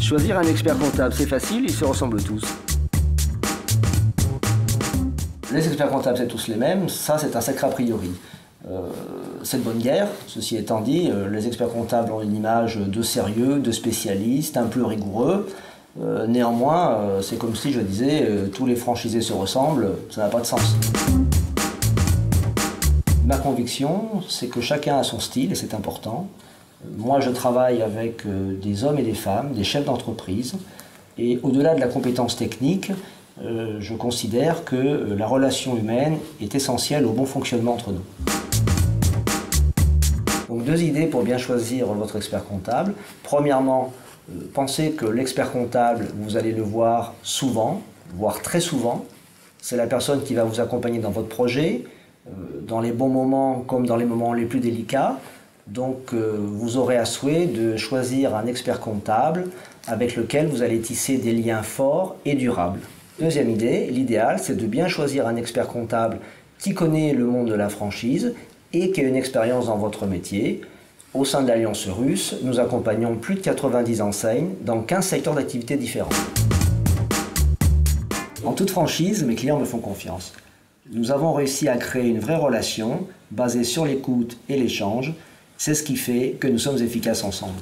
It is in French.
Choisir un expert comptable, c'est facile, ils se ressemblent tous. Les experts comptables, c'est tous les mêmes, ça c'est un sacré a priori. Euh, c'est de bonne guerre, ceci étant dit, euh, les experts comptables ont une image de sérieux, de spécialistes, un peu rigoureux. Euh, néanmoins, c'est comme si je disais tous les franchisés se ressemblent, ça n'a pas de sens. Ma conviction, c'est que chacun a son style et c'est important. Moi, je travaille avec des hommes et des femmes, des chefs d'entreprise, et au-delà de la compétence technique, je considère que la relation humaine est essentielle au bon fonctionnement entre nous. Donc deux idées pour bien choisir votre expert comptable. Premièrement, euh, pensez que l'expert comptable, vous allez le voir souvent, voire très souvent. C'est la personne qui va vous accompagner dans votre projet, euh, dans les bons moments comme dans les moments les plus délicats. Donc euh, vous aurez à souhait de choisir un expert comptable avec lequel vous allez tisser des liens forts et durables. Deuxième idée, l'idéal c'est de bien choisir un expert comptable qui connaît le monde de la franchise et qui a une expérience dans votre métier. Au sein de l'Alliance russe, nous accompagnons plus de 90 enseignes dans 15 secteurs d'activité différents. En toute franchise, mes clients me font confiance. Nous avons réussi à créer une vraie relation basée sur l'écoute et l'échange. C'est ce qui fait que nous sommes efficaces ensemble.